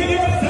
背番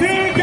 Big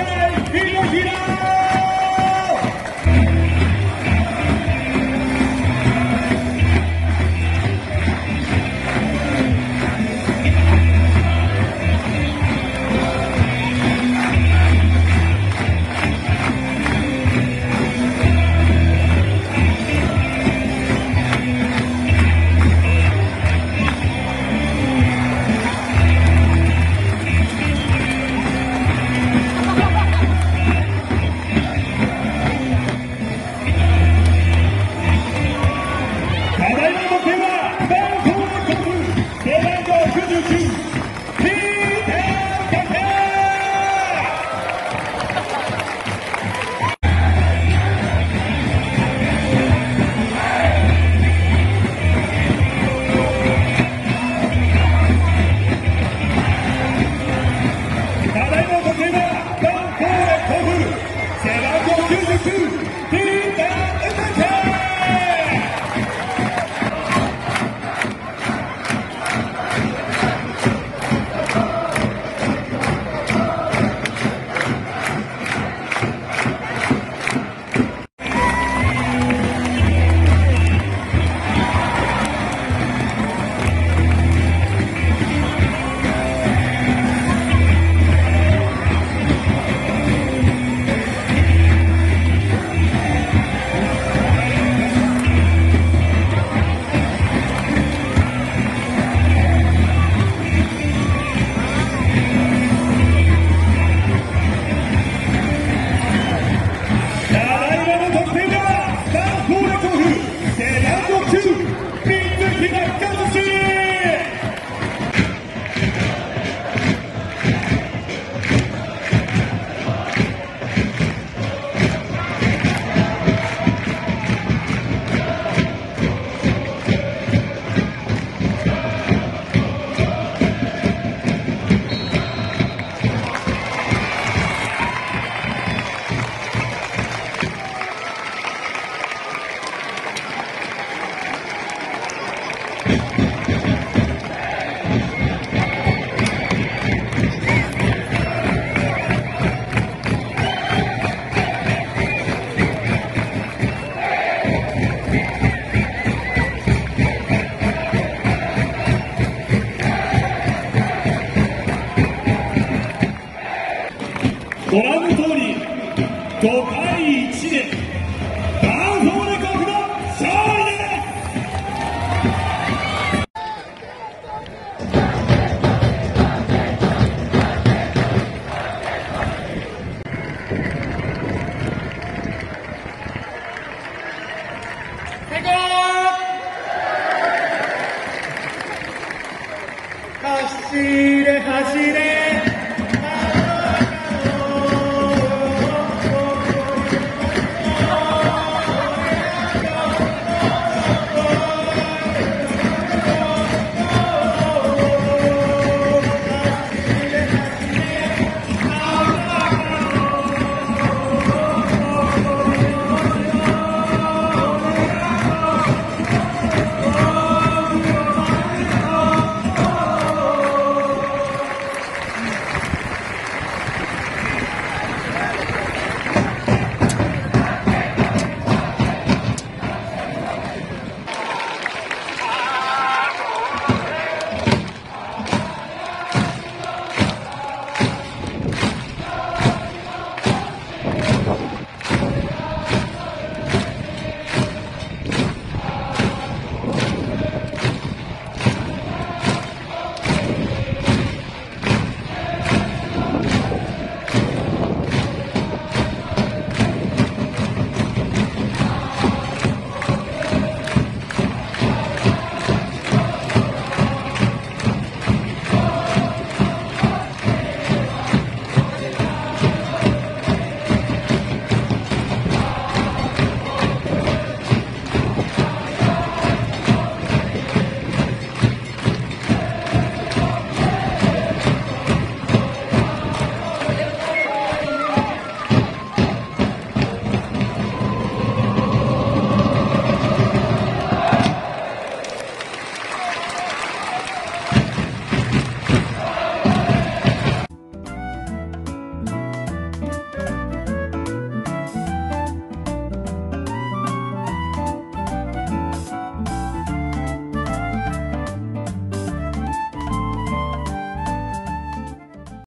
Shire